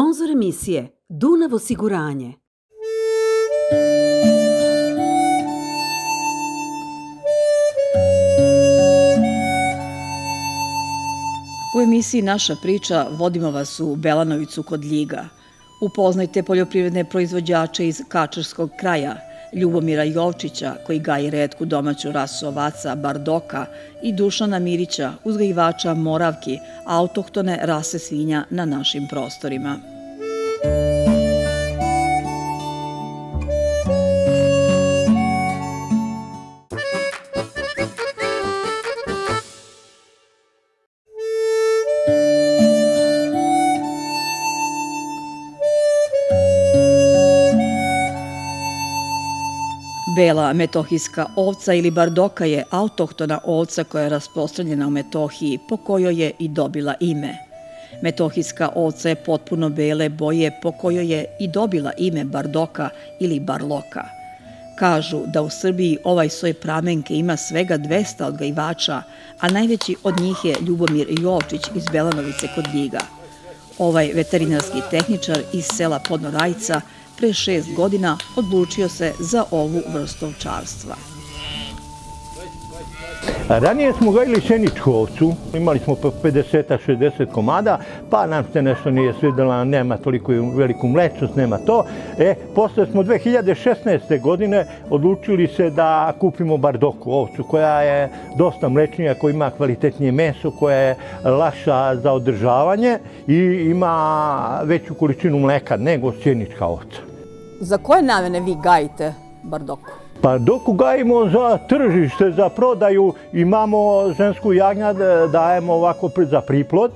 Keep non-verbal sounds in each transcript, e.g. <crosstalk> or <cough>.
Sponzor emisije Dunav osiguranje. U emisiji Naša priča vodimo vas u Belanovicu kod Ljiga. Upoznajte poljoprivredne proizvođače iz Kačarskog kraja, Ljubomira Jovčića, koji gaji redku domaću rasu ovaca Bardoka i Dušana Mirića, uzgajivača Moravki, autohtone rase svinja na našim prostorima. Bela metohijska ovca ili bardoka je autohtona ovca koja je rasprostranjena u Metohiji, po kojoj je i dobila ime. Metohijska ovca je potpuno bele boje po kojoj je i dobila ime bardoka ili barloka. Kažu da u Srbiji ovaj soj pramenke ima svega 200 odgajivača, a najveći od njih je Ljubomir Jovčić iz Belanovice kod Ljiga. Ovaj veterinarski tehničar iz sela Podnorajca – pre šest godina odlučio se za ovu vrstu ovčarstva. Ranije smo gajili šeničku ovcu, imali smo 50-60 komada, pa nam se nešto nije svidjela, nema toliko veliku mlečnost, nema to. E, posle smo 2016. godine odlučili se da kupimo bardoku ovcu, koja je dosta mlečnija, koja ima kvalitetnije meso, koja je laša za održavanje i ima veću količinu mleka nego sjenička ovca. Za koje namene vi gajite bardoku? Pa dok gajimo za tržište, za prodaju, imamo žensku jagnjad, dajemo ovako za priplod,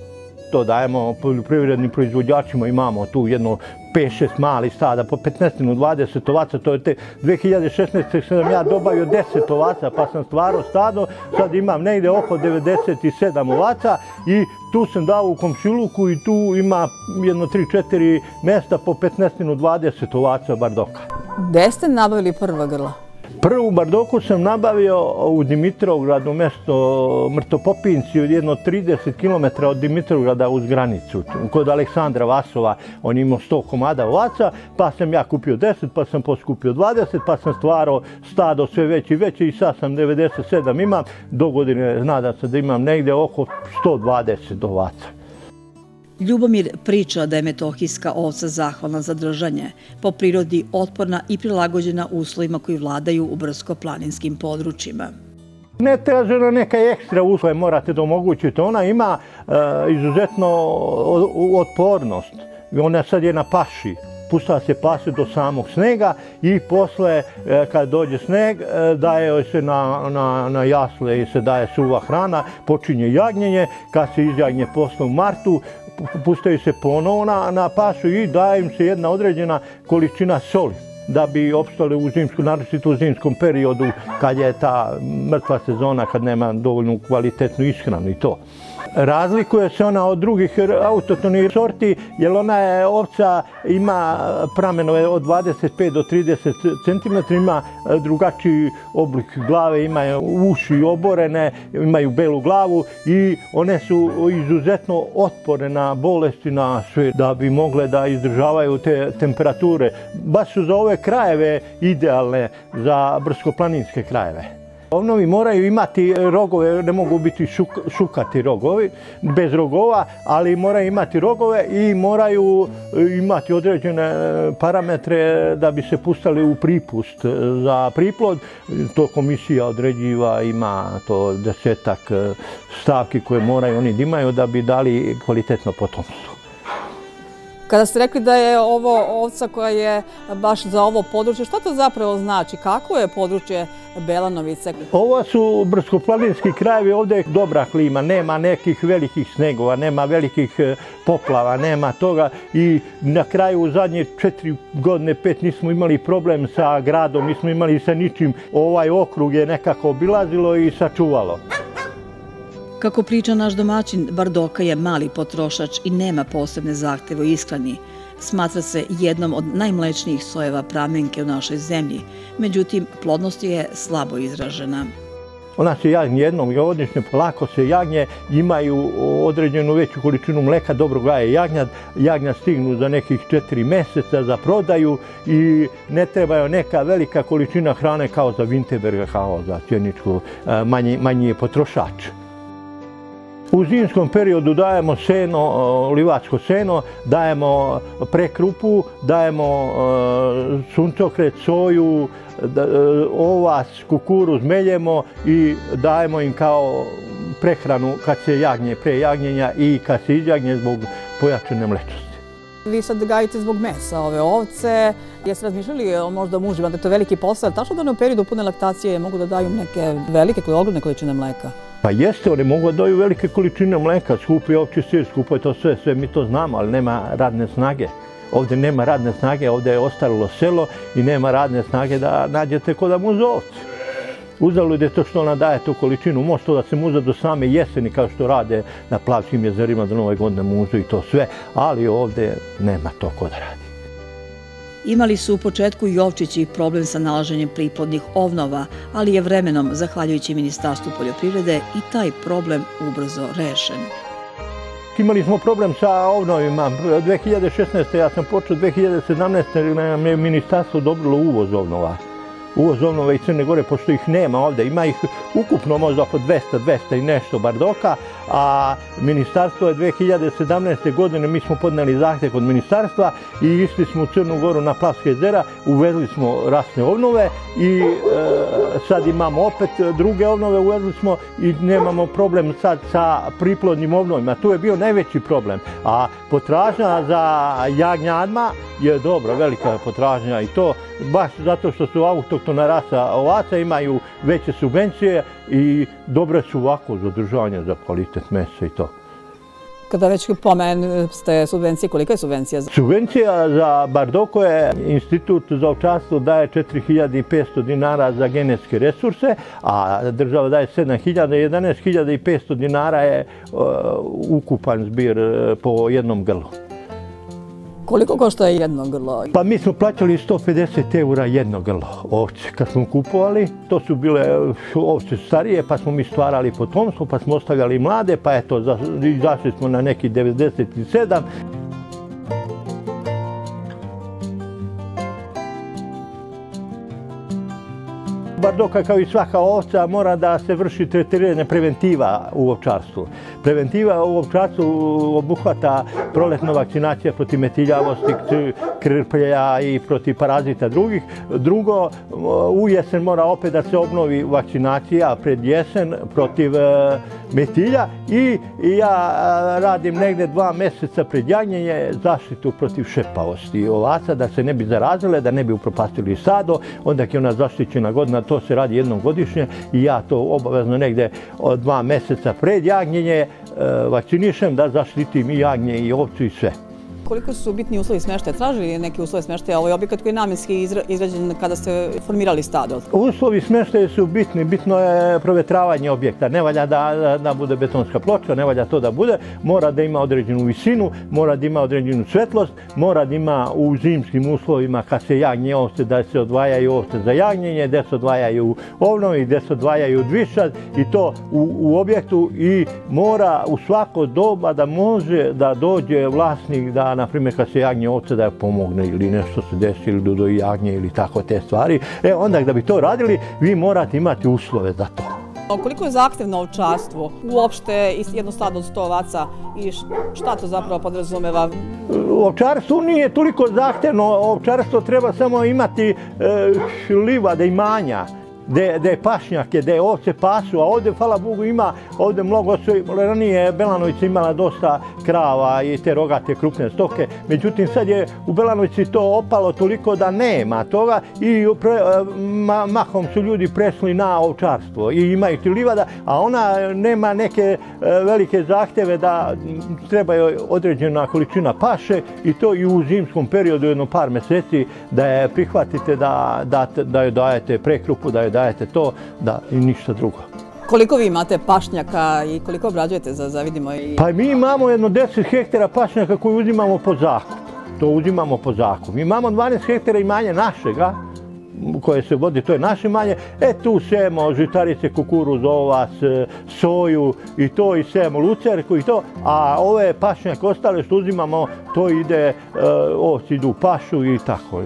to dajemo poljoprivrednim proizvođačima, imamo tu jedno 5-6 mali stada, po 15-20 ovaca, to je te 2016. sam ja dobavio 10 ovaca, pa sam stvarao stado, sad imam negde oko 97 ovaca i tu sam dao u komšiluku i tu ima jedno 3-4 mesta po 15-20 ovaca bardoka. Gde ste nabavili prva grla? Prvu bardoku sam nabavio u Dimitrovgradu, mesto Mrtopopinci, jedno 30 km od Dimitrovgrada uz granicu, kod Aleksandra Vasova. On imao 100 komada ovaca, pa sam ja kupio 10, pa sam poskupio 20, pa sam stvarao stado sve veće i veće i sad sam 97 imam. Do godine nadam se da imam negde oko 120 ovaca. Ljubomir priča da je metohijska ovca zahvalna za držanje, po prirodi otporna i prilagođena uslovima koji vladaju u brdsko-planinskim područjima. Ne traže na neka ekstra uslove morate da omogućite. Ona ima e, izuzetno otpornost. Ona sad je na paši. Pusta se pase do samog snega i posle, e, kad dođe sneg, e, daje se na, na, na jasle i se daje suva hrana, počinje jagnjenje. Kad se izjagnje posle u martu, pustaju se ponovo na, na pašu i daje im se jedna određena količina soli da bi opstali u zimsku, naročito u zimskom periodu kad je ta mrtva sezona, kad nema dovoljnu kvalitetnu ishranu i to. Razlikuje se ona od drugih autotonih sorti, jer ona je ovca, ima pramenove od 25 do 30 cm, ima drugačiji oblik glave, imaju uši oborene, imaju belu glavu i one su izuzetno otpore na bolesti, na sve, da bi mogle da izdržavaju te temperature. Baš su za ove krajeve idealne, za brskoplaninske krajeve. Ovnovi moraju imati rogove, ne mogu biti šuk, šukati rogovi, bez rogova, ali moraju imati rogove i moraju imati određene parametre da bi se pustali u pripust za priplod. To komisija određiva, ima to desetak stavki koje moraju oni da imaju da bi dali kvalitetno potomstvo. Kada ste rekli da je ovo ovca koja je baš za ovo područje, šta to zapravo znači? Kako je područje Belanovice? Ovo su brdsko-planinski krajevi, ovdje je dobra klima, nema nekih velikih snegova, nema velikih e, poplava, nema toga i na kraju u zadnje četiri godine, pet, nismo imali problem sa gradom, nismo imali sa ničim. Ovaj okrug je nekako obilazilo i sačuvalo. Kako priča naš domaćin, Bardoka je mali potrošač i nema posebne zahteve u ishrani. Smatra se jednom od najmlečnijih sojeva pramenke u našoj zemlji, međutim, plodnost je slabo izražena. Ona se jagnje jednom godišnje, polako se jagnje, imaju određenu veću količinu mleka, dobro gaje jagnjad, jagnja stignu za nekih četiri meseca za prodaju i ne treba neka velika količina hrane kao za Winterberga, kao za Sjeničku, manji, manji je potrošač. U zimskom periodu dajemo seno, livačko seno, dajemo prekrupu, dajemo suncokret, soju, ovac, kukuruz meljemo i dajemo im kao prehranu kad se jagnje, pre jagnjenja i kad se izjagnje zbog pojačane mlečnosti. Vi sad gajite zbog mesa ove ovce. Jeste razmišljali o možda mužima da je to veliki posao? Tačno da u periodu pune laktacije mogu da daju neke velike, ogromne količine mleka? Pa jeste, oni mogu da daju velike količine mleka, skupi ovči sir, skupo je to sve, sve mi to znamo, ali nema radne snage. Ovde nema radne snage, ovde je ostalo selo i nema radne snage da nađete kod da muze ovce. Uzalo je to što ona daje tu količinu, može to da se muza do same jeseni kao što rade na plavskim jezerima do nove godine muzu i to sve, ali ovde nema to ko da radi. Imali su u početku i ovčići problem sa nalaženjem priplodnih ovnova, ali je vremenom, zahvaljujući Ministarstvu poljoprivrede, i taj problem ubrzo rešen. Imali smo problem sa ovnovima. 2016. ja sam počeo, 2017. nam je ministarstvo dobrilo uvoz ovnova uvoz ovnova iz Crne Gore, pošto ih nema ovde. Ima ih ukupno možda oko 200, 200 i nešto bardoka, a ministarstvo je 2017. godine, mi smo podneli zahtev kod ministarstva i išli smo u Crnu Goru na Plavske jezera, uvezli smo rasne ovnove i e, sad imamo opet druge ovnove, uvezli smo i nemamo problem sad sa priplodnim ovnovima. Tu je bio najveći problem, a potražnja za jagnjadma je dobra, velika potražnja i to baš zato što su autoktona rasa ovaca, imaju veće subvencije i dobre su ovako za održavanje za kvalitet mesa i to. Kada već pomenute subvencije, kolika je subvencija? Subvencija za Bardoko je institut za ovčarstvo daje 4500 dinara za genetske resurse, a država daje 7000, 11500 dinara je uh, ukupan zbir uh, po jednom grlu. Koliko košta jedno grlo? Pa mi smo plaćali 150 eura jedno grlo ovce. Kad smo kupovali, to su bile ovce starije, pa smo mi stvarali potomstvo, pa smo ostavljali mlade, pa eto, izašli smo na neki 97. Bardoka kao i svaka ovca mora da se vrši tretiranje preventiva u ovčarstvu. Preventiva u ovčarstvu obuhvata proletna vakcinacija protiv metiljavosti, krplja i protiv parazita drugih. Drugo, u jesen mora opet da se obnovi vakcinacija pred jesen protiv e, metilja i ja radim negde dva meseca pred janjenje zaštitu protiv šepavosti ovaca da se ne bi zarazile, da ne bi upropastili sado, onda je ona zaštićena godina, to se radi jednom godišnje i ja to obavezno negde od dva meseca pred jagnjenje e, vakcinišem da zaštitim i jagnje i ovcu i sve. Koliko su bitni uslovi smeštaja? Tražili neke uslove smeštaja? Ovo je objekat koji je namenski izrađen kada ste formirali stado. Uslovi smeštaja su bitni. Bitno je provetravanje objekta. Ne valja da, da bude betonska ploča, ne valja to da bude. Mora da ima određenu visinu, mora da ima određenu svetlost, mora da ima u zimskim uslovima kad se jagnje ovce, da se odvajaju ovce za jagnjenje, gde se odvajaju ovnovi, gde se odvajaju dvišad i to u, u objektu i mora u svako doba da može da dođe vlasnik da na primjer, kad se jagnje ovce da je pomogne ili nešto se desi ili do jagnje ili tako te stvari, e onda da bi to radili, vi morate imati uslove za to. Koliko je zahtevno ovčarstvo? Uopšte jedno stado od 100 ovaca i šta to zapravo podrazumeva? Ovčarstvo nije toliko zahtevno, ovčarstvo treba samo imati e, livade i manja gde, je pašnjake, gde ovce pasu, a ovde, hvala Bogu, ima ovde mnogo, ranije Belanovica imala dosta krava i te rogate krupne stoke, međutim sad je u Belanovici to opalo toliko da nema toga i ma, mahom su ljudi presli na ovčarstvo i imaju ti livada, a ona nema neke e, velike zahteve da treba određena količina paše i to i u zimskom periodu jedno par meseci da je prihvatite da, da, da joj dajete prekrupu, da joj dajete to, da i ništa drugo. Koliko vi imate pašnjaka i koliko obrađujete za, za vidimo? I... Pa mi imamo jedno 10 hektara pašnjaka koji uzimamo po zakup. To uzimamo po zakup. Imamo 12 hektara imanja našega, koje se vodi, to je naše manje, e tu sejemo žitarice, kukuruz, ovas, e, soju i to i sejemo lucerku i to, a ove pašnjake ostale što uzimamo, to ide, ovci idu u pašu i tako.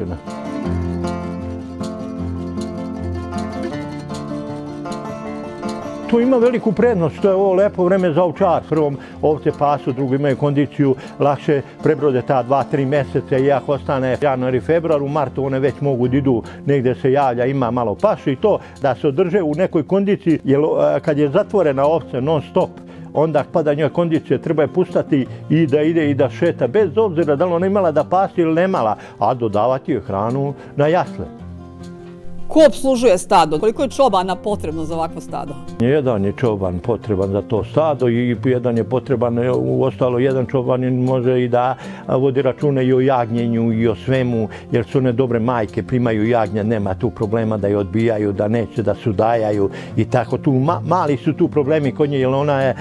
To ima veliku prednost, što je ovo lepo vreme za ovčar. Prvom ovce pasu, drugo imaju kondiciju, lakše prebrode ta dva, tri meseca i ako ostane januar i februar, u martu one već mogu da idu negde se javlja, ima malo pašu i to da se održe u nekoj kondiciji, jer kad je zatvorena ovce non stop, onda pada njoj kondicije, treba je pustati i da ide i da šeta, bez obzira da li ona imala da pasi ili nemala, a dodavati joj hranu na jasle. Ko obslužuje stado? Koliko je čobana potrebno za ovakvo stado? Jedan je čoban potreban za to stado i jedan je potreban, u ostalo jedan čoban može i da vodi račune i o jagnjenju i o svemu, jer su one dobre majke, primaju jagnja, nema tu problema da je odbijaju, da neće da sudajaju i tako tu. Ma, mali su tu problemi kod nje, jer ona je e,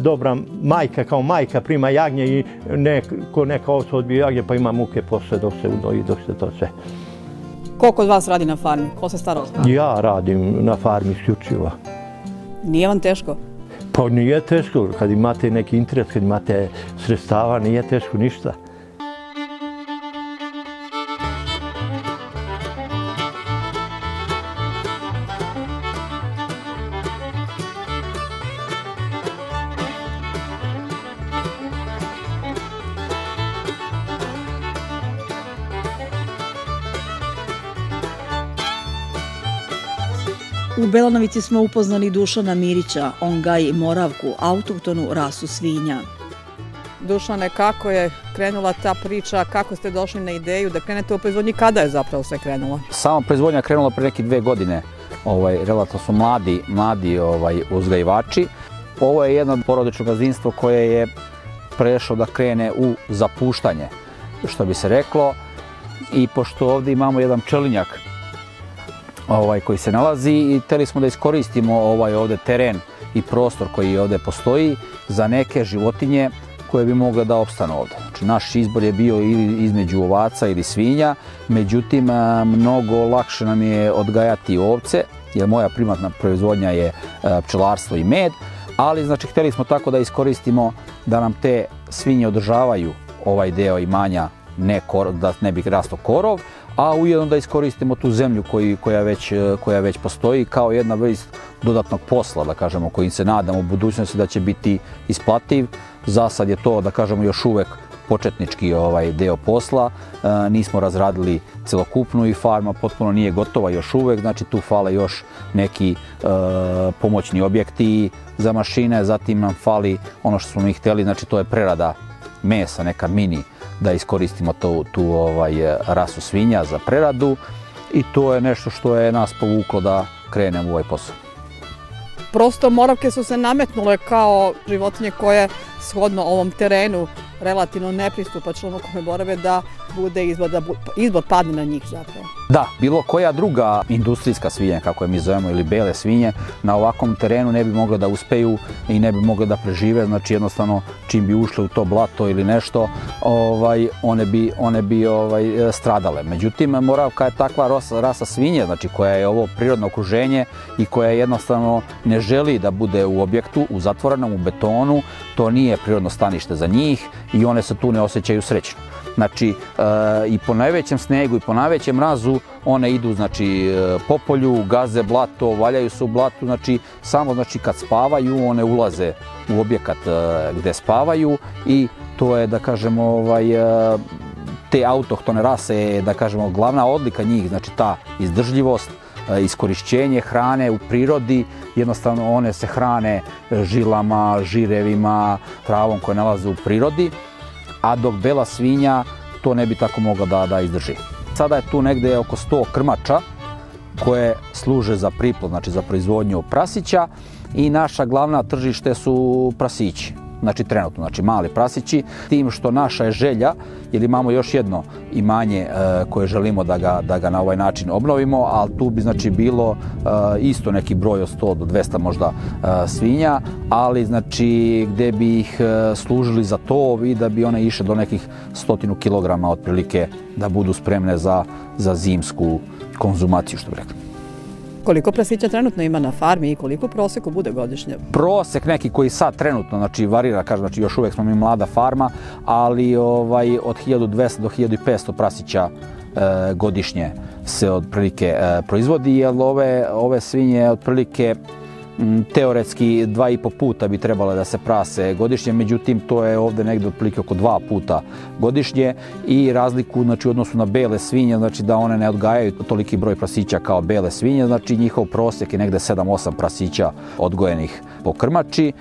dobra majka, kao majka prima jagnje i neko neka ovca odbija jagnje pa ima muke posle dok se udoji, dok se to sve. Ko kod vas radi na farmi? Ko se stara o farmi? Ja radim na farmi isključivo. Nije vam teško? Pa nije teško. Kad imate neki interes, kad imate sredstava, nije teško ništa. U Belanovici smo upoznali Dušana Mirića, on gaji Moravku, autoktonu rasu svinja. Dušane, kako je krenula ta priča, kako ste došli na ideju da krenete u proizvodnji, kada je zapravo sve krenulo? Sama proizvodnja krenula pre neke dve godine, ovaj, relativno su mladi, mladi ovaj, uzgajivači. Ovo je jedno porodično gazdinstvo koje je prešlo da krene u zapuštanje, što bi se reklo. I pošto ovde imamo jedan pčelinjak ovaj, koji se nalazi i teli smo da iskoristimo ovaj ovde teren i prostor koji ovde postoji za neke životinje koje bi mogle da opstanu ovde. Znači, naš izbor je bio ili između ovaca ili svinja, međutim, mnogo lakše nam je odgajati ovce, jer moja primatna proizvodnja je pčelarstvo i med, ali znači hteli smo tako da iskoristimo da nam te svinje održavaju ovaj deo imanja ne kor, da ne bi rasto korov, a ujedno da iskoristimo tu zemlju koji, koja, već, koja već postoji kao jedna vrst dodatnog posla, da kažemo, koji se nadamo u budućnosti da će biti isplativ. Za sad je to, da kažemo, još uvek početnički ovaj deo posla. E, nismo razradili celokupnu i farma potpuno nije gotova još uvek, znači tu fale još neki e, pomoćni objekti za mašine, zatim nam fali ono što smo mi hteli, znači to je prerada mesa, neka mini da iskoristimo tu, tu ovaj, rasu svinja za preradu i to je nešto što je nas povuklo da krenemo u ovaj posao. Prosto moravke su se nametnule kao životinje koje shodno ovom terenu relativno nepristupačno kome borave da bude izbor, da izbor padne na njih zapravo. Da, bilo koja druga industrijska svinja, kako je mi zovemo, ili bele svinje, na ovakvom terenu ne bi mogle da uspeju i ne bi mogle da prežive, znači jednostavno čim bi ušle u to blato ili nešto, ovaj, one bi, one bi ovaj, stradale. Međutim, Moravka je takva rasa, rasa svinje, znači koja je ovo prirodno okruženje i koja jednostavno ne želi da bude u objektu, u zatvorenom, u betonu, to nije prirodno stanište za njih i one se tu ne osjećaju srećno. Znači, e, i po najvećem snegu i po najvećem mrazu one idu, znači, e, po polju, gaze blato, valjaju se u blatu, znači, samo, znači, kad spavaju, one ulaze u objekat e, gde spavaju i to je, da kažemo, ovaj, te autohtone rase je, da kažemo, glavna odlika njih, znači, ta izdržljivost, iskorišćenje hrane u prirodi, jednostavno one se hrane žilama, žirevima, travom koje nalaze u prirodi a dok bela svinja to ne bi tako mogla da, da izdrži. Sada je tu negde oko 100 krmača koje služe za priplod, znači za proizvodnju prasića i naša glavna tržište su prasići znači trenutno, znači mali prasići, tim što naša je želja, jer imamo još jedno imanje e, koje želimo da ga, da ga na ovaj način obnovimo, ali tu bi znači bilo e, isto neki broj od 100 do 200 možda e, svinja, ali znači gde bi ih e, služili za to i da bi one išle do nekih stotinu kilograma otprilike da budu spremne za, za zimsku konzumaciju, što bi rekli. Koliko prasića trenutno ima na farmi i koliko proseku bude godišnje? Prosek neki koji sad trenutno, znači varira, kažem, znači još uvek smo mi mlada farma, ali ovaj od 1200 do 1500 prasića e, godišnje se otprilike e, proizvodi, jer ove, ove svinje otprilike teoretski dva i po puta bi trebalo da se prase godišnje, međutim to je ovde negde otprilike oko dva puta godišnje i razliku znači, u odnosu na bele svinje, znači da one ne odgajaju toliki broj prasića kao bele svinje, znači njihov prosek je negde 7-8 prasića odgojenih po krmači,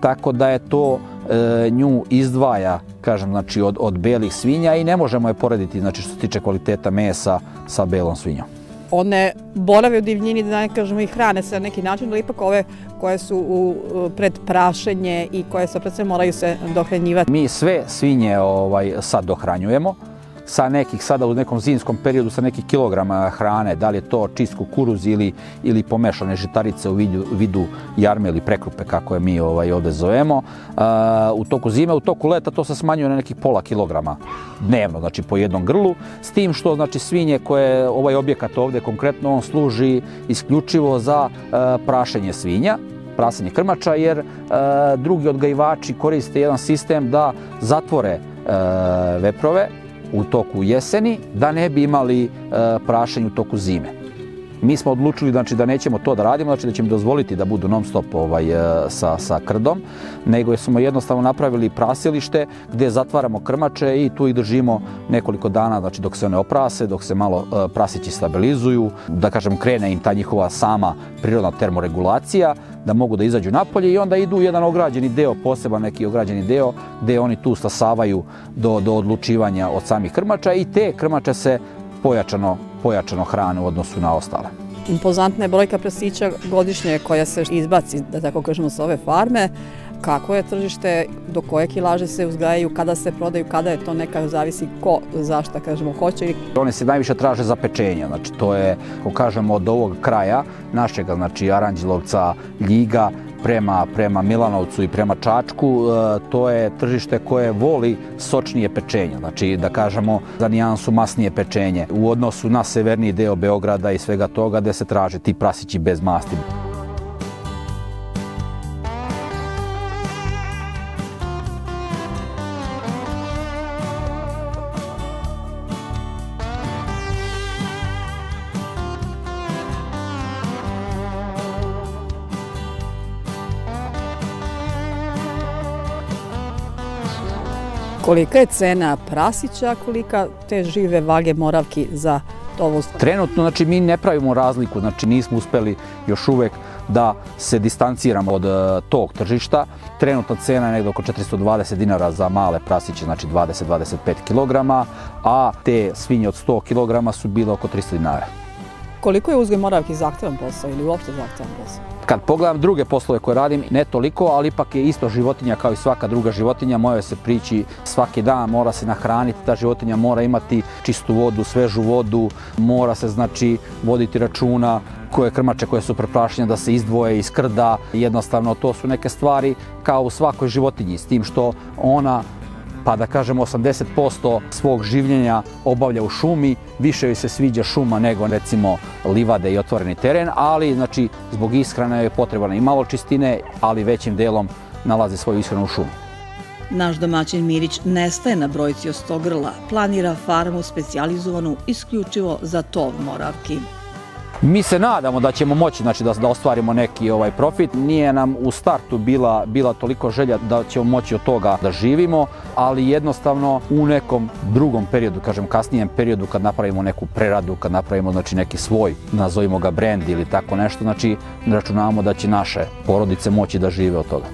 tako da je to e, nju izdvaja, kažem, znači od, od belih svinja i ne možemo je porediti, znači što se tiče kvaliteta mesa sa belom svinjom one borave u divljini, da ne kažemo i hrane se na neki način, ali ipak ove koje su u, pred prašenje i koje se pred sve moraju se dohranjivati. Mi sve svinje ovaj, sad dohranjujemo, sa nekih sada u nekom zimskom periodu sa nekih kilograma hrane, da li je to čist kukuruz ili, ili pomešane žitarice u vidu, vidu jarme ili prekrupe kako je mi ovaj, ovde zovemo. U toku zime, u toku leta to se smanjuje na nekih pola kilograma dnevno, znači po jednom grlu, s tim što znači svinje koje ovaj objekat ovde konkretno on služi isključivo za uh, prašenje svinja, prasanje krmača, jer uh, drugi odgajivači koriste jedan sistem da zatvore uh, veprove u toku jeseni, da ne bi imali e, prašenje u toku zime. Mi smo odlučili znači, da nećemo to da radimo, znači da ćemo dozvoliti da budu non stop ovaj, e, sa, sa krdom, nego smo jednostavno napravili prasilište gde zatvaramo krmače i tu ih držimo nekoliko dana znači, dok se one oprase, dok se malo e, prasići stabilizuju, da kažem krene im ta njihova sama prirodna termoregulacija, da mogu da izađu napolje i onda idu u jedan ograđeni deo, poseban neki ograđeni deo, gde oni tu stasavaju do, do odlučivanja od samih krmača i te krmače se pojačano, pojačano hrane u odnosu na ostale. Impozantna je brojka prasića godišnje koja se izbaci, da tako kažemo, sa ove farme. Kako je tržište, do koje kilaže se uzgajaju, kada se prodaju, kada je to neka, zavisi ko zašta, kažemo, hoće. One se najviše traže za pečenje, znači to je, ko kažemo, od ovog kraja našega, znači Aranđelovca, Ljiga, prema, prema Milanovcu i prema Čačku, e, to je tržište koje voli sočnije pečenje, znači da kažemo za nijansu masnije pečenje u odnosu na severniji deo Beograda i svega toga gde se traže ti prasići bez masti. Kolika je cena prasića, kolika te žive vage moravki za ovo? Trenutno, znači, mi ne pravimo razliku, znači nismo uspeli još uvek da se distanciramo od uh, tog tržišta. Trenutna cena je nekdo oko 420 dinara za male prasiće, znači 20-25 kg, a te svinje od 100 kg su bile oko 300 dinara. Koliko je uzgoj moravki zahtevan posao ili uopšte zahtevan posao? Kad pogledam druge poslove koje radim, ne toliko, ali ipak je isto životinja kao i svaka druga životinja, moja se prići svaki dan, mora se nahraniti, ta životinja mora imati čistu vodu, svežu vodu, mora se znači voditi računa koje krmače koje su preprašene da se izdvoje iz krda, jednostavno to su neke stvari kao u svakoj životinji, s tim što ona pa da kažemo 80% svog življenja obavlja u šumi, više joj se sviđa šuma nego recimo livade i otvoreni teren, ali znači zbog ishrane je potrebna i malo čistine, ali većim delom nalazi svoju ishranu u šumi. Naš domaćin Mirić nestaje na brojci od 100 grla, planira farmu specijalizovanu isključivo za tov moravki. Mi se nadamo da ćemo moći znači, da, da ostvarimo neki ovaj profit. Nije nam u startu bila, bila toliko želja da ćemo moći od toga da živimo, ali jednostavno u nekom drugom periodu, kažem kasnijem periodu kad napravimo neku preradu, kad napravimo znači, neki svoj, nazovimo ga brand ili tako nešto, znači računamo da će naše porodice moći da žive od toga.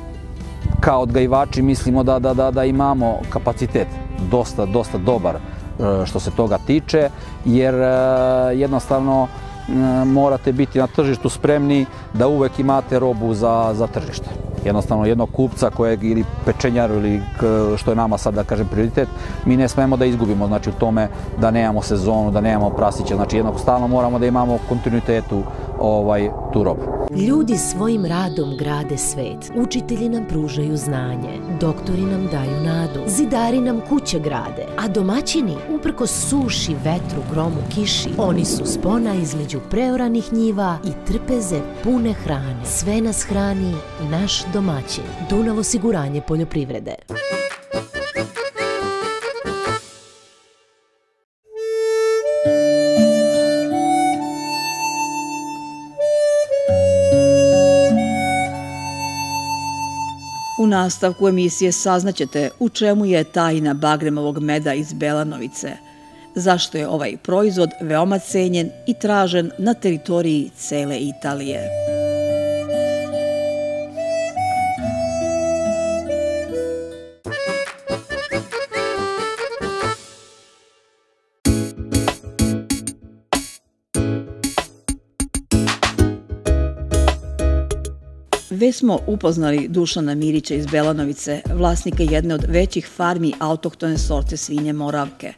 Kao odgajivači mislimo da, da, da, da imamo kapacitet dosta, dosta dobar e, što se toga tiče, jer e, jednostavno morate biti na tržištu spremni da uvek imate robu za, za tržište. Jednostavno jednog kupca kojeg ili pečenjaru ili što je nama sad da kažem prioritet, mi ne smemo da izgubimo znači u tome da nemamo sezonu, da nemamo prasića, znači jednog stalno moramo da imamo kontinuitetu ovaj, tu robu. Ljudi svojim radom grade svet. Učitelji nam pružaju znanje. Doktori nam daju nadu. Zidari nam kuće grade. A domaćini, uprko suši, vetru, gromu, kiši, oni su spona između preoranih njiva i trpeze pune hrane. Sve nas hrani naš domaćin. Dunav osiguranje poljoprivrede. U nastavku emisije saznaćete u čemu je tajna bagremovog meda iz Belanovice, zašto je ovaj proizvod veoma cenjen i tražen na teritoriji cele Italije. Već smo upoznali Dušana Mirića iz Belanovice, vlasnika jedne od većih farmi autohtone sorte svinje Moravke.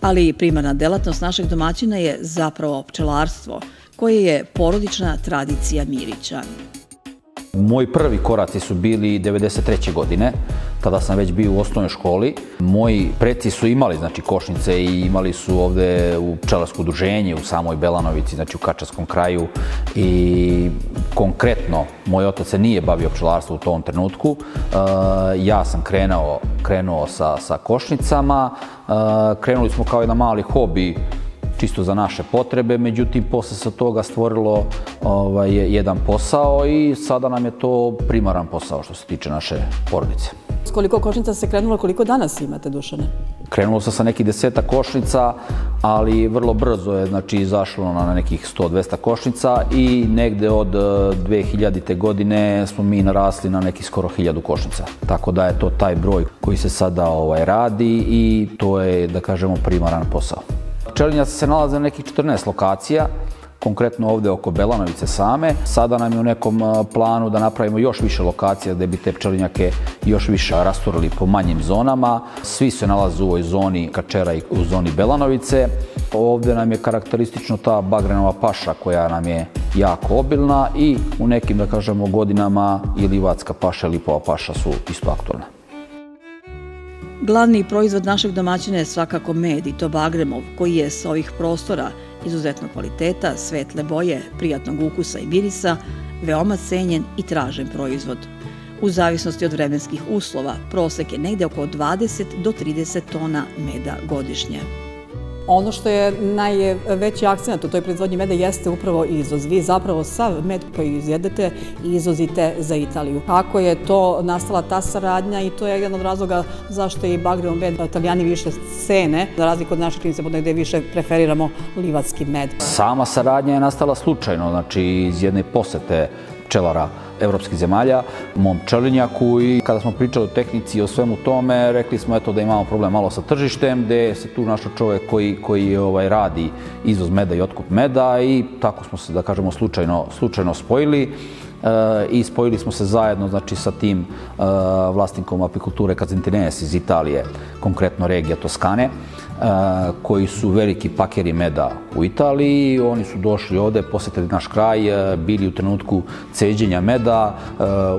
Ali primarna delatnost našeg domaćina je zapravo pčelarstvo, koje je porodična tradicija Mirića. Moji prvi koraci su bili 93. godine, tada sam već bio u osnovnoj školi. Moji preci su imali znači, košnice i imali su ovde u pčelarsko udruženje u samoj Belanovici, znači u Kačarskom kraju i konkretno moj otac se nije bavio pčelarstvom u tom trenutku. E, ja sam krenuo, krenuo sa, sa košnicama, e, krenuli smo kao jedan mali hobi čisto za naše potrebe, međutim posle se toga stvorilo ovaj, jedan posao i sada nam je to primaran posao što se tiče naše porodice. S koliko košnica se krenulo, koliko danas imate, Dušane? Krenulo se sa nekih deseta košnica, ali vrlo brzo je znači, izašlo na nekih 100-200 košnica i negde od 2000. godine smo mi narasli na nekih skoro 1000 košnica. Tako da je to taj broj koji se sada ovaj, radi i to je, da kažemo, primaran posao. Pčelinjaci se nalaze na nekih 14 lokacija, konkretno ovde oko Belanovice same. Sada nam je u nekom planu da napravimo još više lokacija gde bi te pčelinjake još više rasturili po manjim zonama. Svi se nalaze u ovoj zoni Kačera i u zoni Belanovice. Ovde nam je karakteristično ta bagrenova paša koja nam je jako obilna i u nekim, da kažemo, godinama i livatska paša i lipova paša su isto aktualne. Glavni proizvod našeg domaćina je svakako med i to bagremov, koji je s ovih prostora izuzetno kvaliteta, svetle boje, prijatnog ukusa i mirisa, veoma cenjen i tražen proizvod. U zavisnosti od vremenskih uslova, prosek je negde oko 20 do 30 tona meda godišnje. Ono što je najveći akcent u toj proizvodnji meda jeste upravo izvoz. Vi zapravo sav med koji izjedete izvozite za Italiju. Kako je to nastala ta saradnja i to je jedan od razloga zašto je i Bagrevo med italijani više cene, za razliku od naših klinice gde više preferiramo livatski med. Sama saradnja je nastala slučajno, znači iz jedne posete pčelara evropskih zemalja, mom pčelinjaku i kada smo pričali o tehnici i o svemu tome, rekli smo eto da imamo problem malo sa tržištem, gde se tu našao čovek koji, koji ovaj, radi izvoz meda i otkup meda i tako smo se, da kažemo, slučajno, slučajno spojili i spojili smo se zajedno znači, sa tim e, vlasnikom apikulture Kazintinesi iz Italije, konkretno regija Toskane koji su veliki pakeri meda u Italiji. Oni su došli ovde, posetili naš kraj, bili u trenutku ceđenja meda,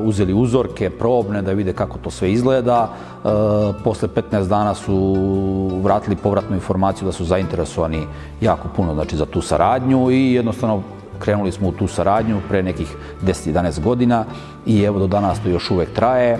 uzeli uzorke probne da vide kako to sve izgleda. Posle 15 dana su vratili povratnu informaciju da su zainteresovani jako puno znači, za tu saradnju i jednostavno krenuli smo u tu saradnju pre nekih 10-11 godina i evo do danas to još uvek traje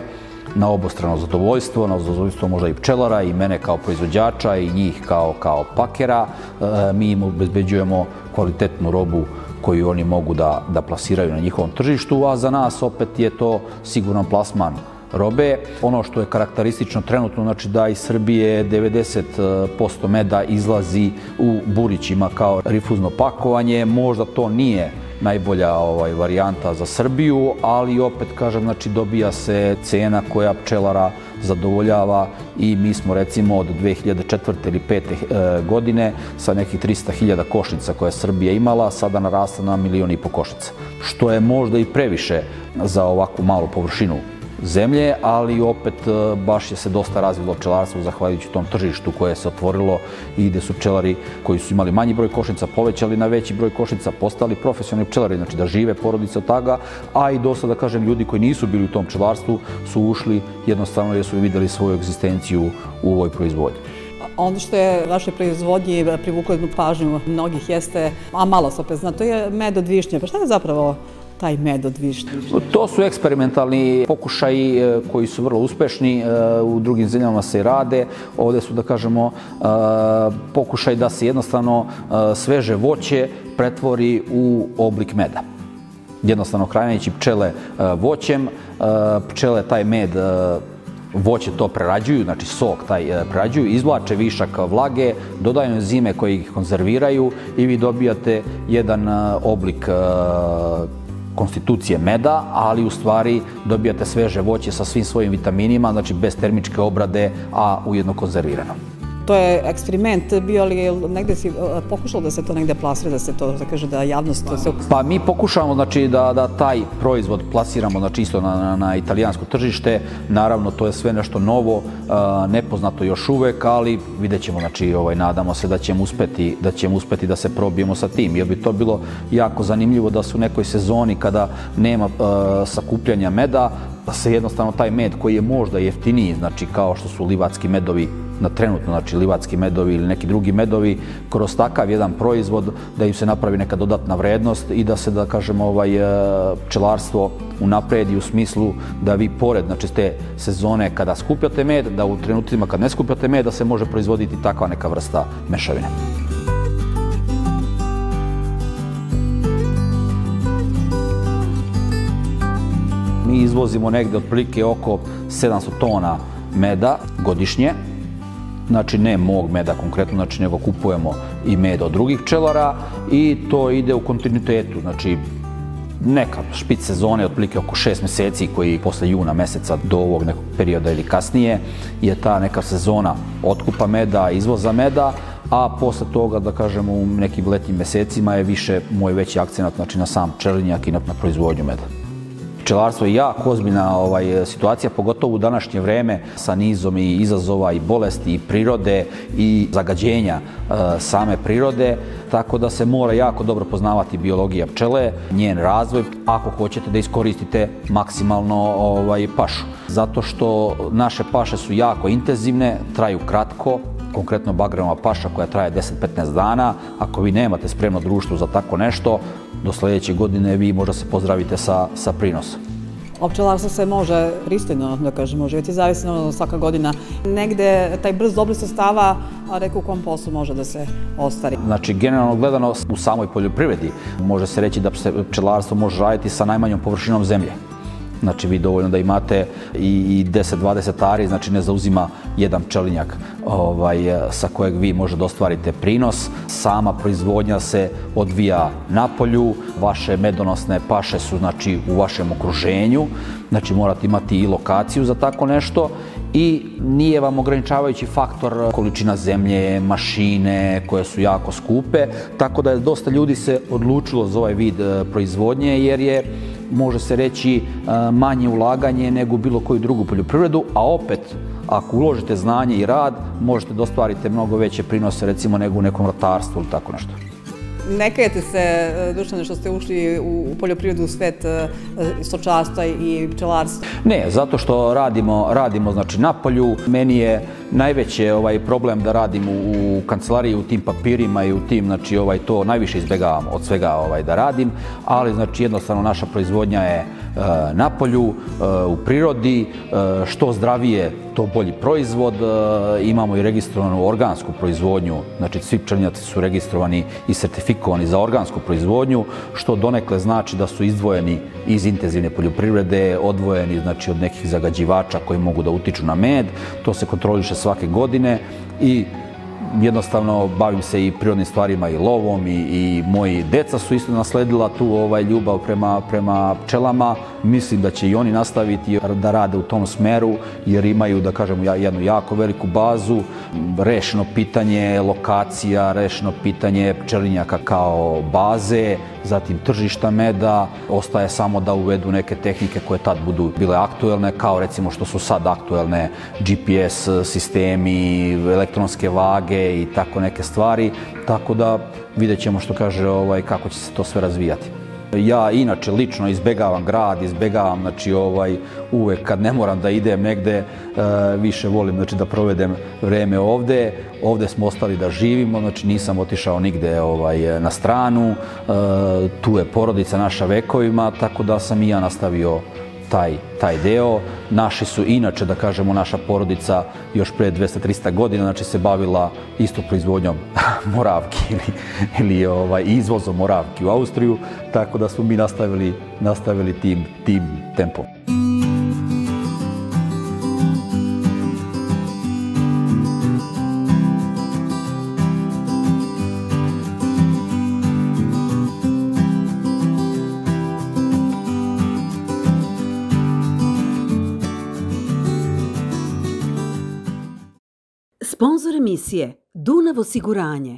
na obostrano zadovoljstvo, na zadovoljstvo možda i pčelara i mene kao proizvođača i njih kao, kao pakera. E, mi im obezbeđujemo kvalitetnu robu koju oni mogu da, da plasiraju na njihovom tržištu, a za nas opet je to siguran plasman robe. Ono što je karakteristično trenutno, znači da iz Srbije 90% meda izlazi u burićima kao rifuzno pakovanje, možda to nije najbolja ovaj, varijanta za Srbiju, ali opet kažem, znači dobija se cena koja pčelara zadovoljava i mi smo recimo od 2004. ili 5. E, godine sa nekih 300.000 košnica koje je Srbija imala, sada narasta na milion i po košnica. Što je možda i previše za ovakvu malu površinu zemlje, ali opet e, baš je se dosta razvilo pčelarstvo zahvaljujući tom tržištu koje se otvorilo i gde su pčelari koji su imali manji broj košnica povećali na veći broj košnica, postali profesionalni pčelari, znači da žive porodice od toga, a i dosta da kažem ljudi koji nisu bili u tom pčelarstvu su ušli jednostavno jer su videli svoju egzistenciju u ovoj proizvodnji. Ono što je vaše proizvodnji privuklo jednu pažnju mnogih jeste, a malo se opet zna, to je med od višnje. Pa šta je zapravo taj med od višnje? To su eksperimentalni pokušaji e, koji su vrlo uspešni, e, u drugim zemljama se rade. Ovde su, da kažemo, e, pokušaj da se jednostavno sveže voće pretvori u oblik meda. Jednostavno, hranjeći pčele voćem, pčele taj med voće to prerađuju, znači sok taj prerađuju, izvlače višak vlage, dodaju zime koji ih konzerviraju i vi dobijate jedan oblik konstitucije meda, ali u stvari dobijate sveže voće sa svim svojim vitaminima, znači bez termičke obrade, a ujedno konzervirano. To je eksperiment bio, ali negde si pokušao da se to negde plasira, da se to, da kaže, da javnost... To se... Pa mi pokušavamo, znači, da, da taj proizvod plasiramo, znači, isto na, na, na italijansko tržište. Naravno, to je sve nešto novo, nepoznato još uvek, ali vidjet ćemo, znači, ovaj, nadamo se da ćemo uspeti, da ćemo uspeti da se probijemo sa tim, jer bi to bilo jako zanimljivo da su u nekoj sezoni kada nema uh, sakupljanja meda, da se jednostavno taj med koji je možda jeftiniji, znači kao što su livatski medovi na trenutno, znači livatski medovi ili neki drugi medovi, kroz takav jedan proizvod da im se napravi neka dodatna vrednost i da se, da kažemo, ovaj, e, pčelarstvo unapredi u smislu da vi pored, znači te sezone kada skupljate med, da u trenutima kad ne skupljate med, da se može proizvoditi takva neka vrsta mešavine. Mi izvozimo negde otprilike oko 700 tona meda godišnje, znači ne mog meda konkretno, znači nego kupujemo i med od drugih pčelara i to ide u kontinuitetu, znači neka špic sezone, otprilike oko šest meseci koji posle juna meseca do ovog nekog perioda ili kasnije je ta neka sezona otkupa meda, izvoza meda, a posle toga, da kažemo, u nekim letnjim mesecima je više moj veći akcenat znači, na sam pčelinjak i na, na proizvodnju meda pčelarstvo je jako ozbiljna ovaj, situacija, pogotovo u današnje vreme sa nizom i izazova i bolesti i prirode i zagađenja e, same prirode, tako da se mora jako dobro poznavati biologija pčele, njen razvoj, ako hoćete da iskoristite maksimalno ovaj, pašu. Zato što naše paše su jako intenzivne, traju kratko, konkretno bagranova paša koja traje 10-15 dana, ako vi nemate spremno društvo za tako nešto, do sledeće godine vi možda se pozdravite sa, sa prinosom. Opčelarstvo se može pristojno, da kažemo, živjeti zavisno svaka godina. Negde taj brz dobri sestava, a reka u kom poslu može da se ostvari. Znači, generalno gledano u samoj poljoprivredi može se reći da se pčelarstvo može raditi sa najmanjom površinom zemlje. Znači vi dovoljno da imate i 10-20 ari, znači ne zauzima jedan pčelinjak ovaj, sa kojeg vi možete da ostvarite prinos. Sama proizvodnja se odvija na polju, vaše medonosne paše su znači u vašem okruženju, znači morate imati i lokaciju za tako nešto i nije vam ograničavajući faktor količina zemlje, mašine koje su jako skupe, tako da je dosta ljudi se odlučilo za ovaj vid e, proizvodnje jer je može se reći e, manje ulaganje nego bilo koju drugu poljoprivredu, a opet ako uložite znanje i rad, možete da ostvarite mnogo veće prinose recimo nego u nekom ratarstvu ili tako nešto. Ne kajete se, e, Dušane, što ste ušli u poljoprivredu, u svet e, stočarstva i pčelarstva? Ne, zato što radimo, radimo znači, na polju. Meni je najveći ovaj problem da radim u, u kancelariji, u tim papirima i u tim, znači, ovaj, to najviše izbegavam od svega ovaj, da radim, ali znači, jednostavno naša proizvodnja je E, na polju, e, u prirodi, e, što zdravije, to bolji proizvod. Imamo i registrovanu organsku proizvodnju, znači svi pčelinjaci su registrovani i sertifikovani za organsku proizvodnju, što donekle znači da su izdvojeni iz intenzivne poljoprivrede, odvojeni znači od nekih zagađivača koji mogu da utiču na med. To se kontroliše svake godine i jednostavno bavim se i prirodnim stvarima i lovom i, i moji deca su isto nasledila tu ovaj ljubav prema, prema pčelama Mislim da će i oni nastaviti da rade u tom smeru jer imaju, da kažemo, jednu jako veliku bazu, rešeno pitanje lokacija, rešeno pitanje pčelinjaka kao baze, zatim tržišta meda, ostaje samo da uvedu neke tehnike koje tad budu bile aktuelne, kao recimo što su sad aktuelne GPS sistemi, elektronske vage i tako neke stvari, tako da vidjet ćemo što kaže ovaj, kako će se to sve razvijati. Ja inače lično izbegavam grad, izbegavam znači ovaj uvek kad ne moram da idem negde e, više volim znači da provedem vreme ovde. Ovde smo ostali da živimo, znači nisam otišao nigde ovaj na stranu. E, tu je porodica naša vekovima, tako da sam i ja nastavio taj, taj deo. Naši su inače, da kažemo, naša porodica još pre 200-300 godina, znači se bavila isto proizvodnjom <laughs> moravki ili, ili ovaj, izvozom moravki u Austriju, tako da smo mi nastavili, nastavili tim, tim tempom. Informacije Dunav osiguranje.